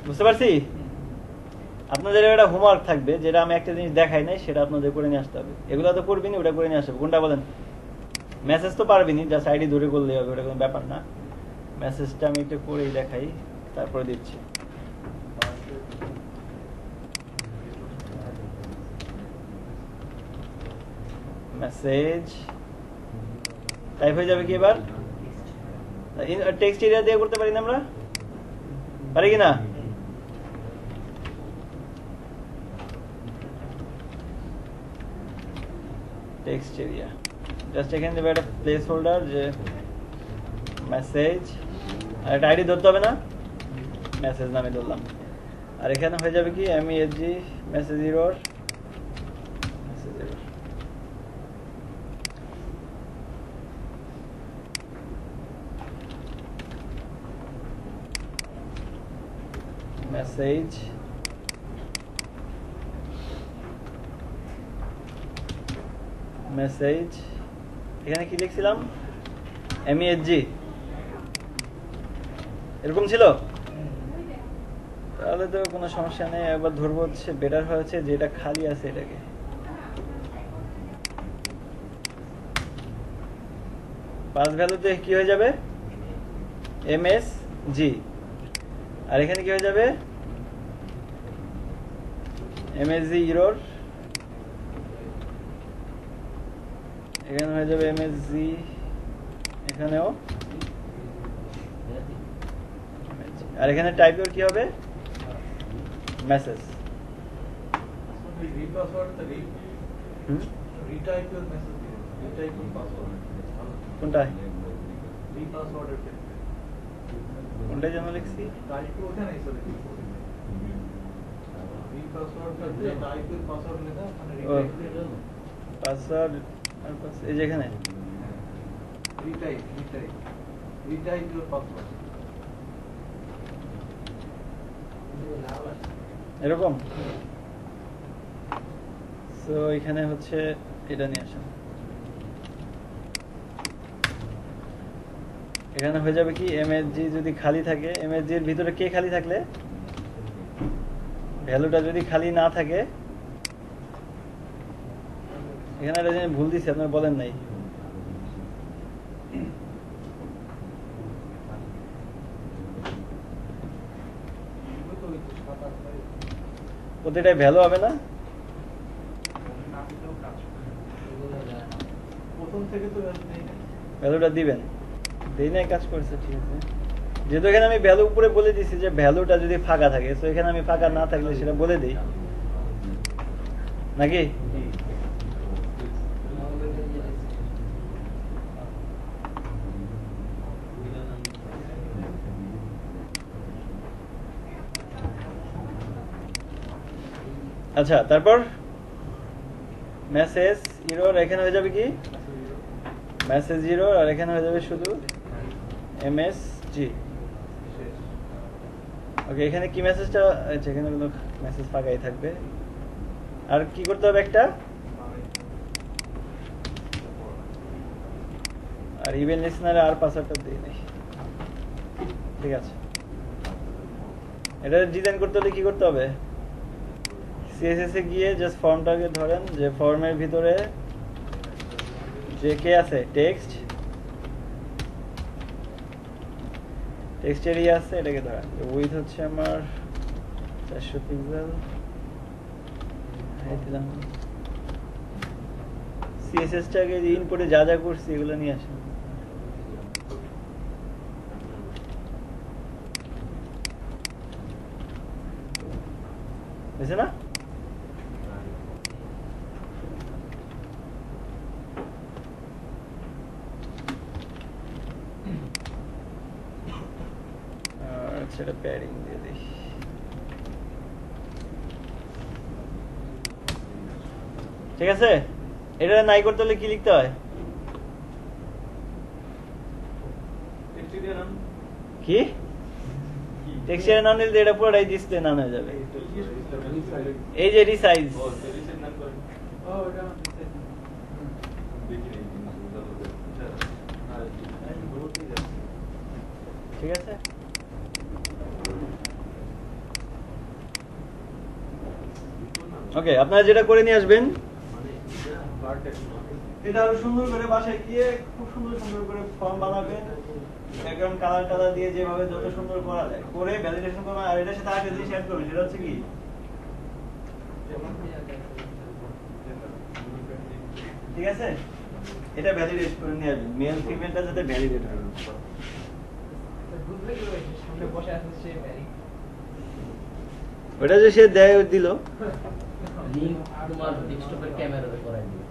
বুঝতে পারছি? আপনাদের একটা হোমওয়ার্ক থাকবে যেটা আমি একটা জিনিস দেখাই নাই সেটা আপনাদের করে নিয়ে আসতে হবে। এগুলো তো করবিনি ওটা করে নিয়ে আসতে হবে। কোনটা বলেন? মেসেজ তো পারবিনি জাস্ট আইডি ধরে করলেই হবে ওটা কোনো ব্যাপার না। মেসেজটা আমি একটু করেই দেখাই তারপরে দিচ্ছি। মেসেজ টাইপ হয়ে যাবে কি এবার? টেক্সট এরিয়া দিয়ে করতে পারি না আমরা? পারি কি না? টেক্সট এরিয়া জাস্ট এখানে দেবে একটা প্লেস হোল্ডার যে মেসেজ আর একটা আইডি ধরতে হবে না? মেসেজ নামে ধরলাম। আর এখানে হয়ে যাবে কি? S G message error message error message এখানে কি লিখছিলাম? এমইএসজি এরকম ছিল? তাহলে তো কোনো সমস্যা নেই, একবার ধরবো হচ্ছে বেটার হয়েছে, যেটা খালি আছে এটাকে। পাস ভ্যালুতে কি হয়ে যাবে? এম এস জি আর এখানে কি হয়ে যাবে? এম এস জি ইরোর এখানে হয়ে যাবে এম এস জি এখানেও। আর এখানে টাইপের কি হবে? Message রিপাসওয়ার্ডটা re retype your message retype your password কোনটা? রিপাসওয়ার্ডের ক্ষেত্রে। কোনটা যেন লিখছি? টাইপ ওখানে এসে রিপাসওয়ার্ডটা যে টাইপের পাসওয়ার্ড লেখা ও। রিটাইপ পাসওয়ার্ড আর পাস এই যে এখানে? Retype retype. Retype your password এরকম? তো এখানে হচ্ছে এটা নিয়ে আসেন। এখানে হয়ে যাবে কি? এমএসজি যদি খালি থাকে এমএসজি এর ভিতরে কে খালি থাকলে? ভ্যালুটা যদি খালি না থাকে এখানে একটা জিনিস ভুল দিছি, আপনার বলেন নাই। প্রতিটাই ভ্যালু হবে না? ভ্যালুটা দিবেন। কাজ করছে, ঠিক আছে। যেহেতু এখানে আমি ভ্যালু উপরে বলে যে যদি ফাঁকা থাকে তো এখানে আমি ফাঁকা না থাকলে সেটা বলে দিই। নাকি? আচ্ছা তারপর? মেসেজ ইরোর এখানে হয়ে যাবে কি? মেসেজ জিরো আর এখানে হয়ে যাবে শুধু এম এস জি ওকে এখানে কি মেসেজটা আচ্ছা এখানে কোনো মেসেজ ফাঁকাই থাকবে। আর কি করতে হবে একটা? আর ইভেন লিসনারে আর পাসওয়ার্ডটা দিই নাই। ঠিক আছে। এটা ডিজাইন করতে হলে কি করতে হবে? সিএসএস গিয়ে জাস্ট ফর্মটাকে ধরেন যে ফর্মের ভিতরে যে কে আছে টেক্সট টেক্সট এরিয়া আছে, এটাকে ধরেন। উইথ হচ্ছে আমার চারশো পিক্সেল দিলাম। সিএসএসটাকে ইনপুটে যা যা করছি, এগুলো নিয়ে আসেন বুঝছে না আর সেটা প্যাডিং দিয়ে দিই ঠিক আছে? এটা নাই করতে হলে কি লিখতে হয়? কি? টেক্সচার নাম নিলে এটা পুরোটাই ডিসপ্লে নাম হয়ে যাবে। এই যে রিসাইজ ঠিক আছে? ওকে আপনারা যেটা করে নিয়ে আসবেন। এটা আরও সুন্দর করে বাসায় গিয়ে খুব সুন্দর সুন্দর করে ফর্ম বানাবেন। ব্যাকগ্রাউন্ড কালার টালার দিয়ে যেভাবে যত সুন্দর করা যায় করে ভ্যালিডেশন করবেন। আর এটার সাথে আরেকটা জিনিস অ্যাড করবেন সেটা হচ্ছে কি? ঠিক আছে? এটা ভ্যালিডেট করে নিয়ে আসবেন। মেল ফিমেলটা যাতে ভ্যালিডেট হয়। ওটা যে সে দেয় দিল। [LAUGHS] লিঙ্ক তোমার ডেস্কটপের ক্যামেরাতে করাই দিবে।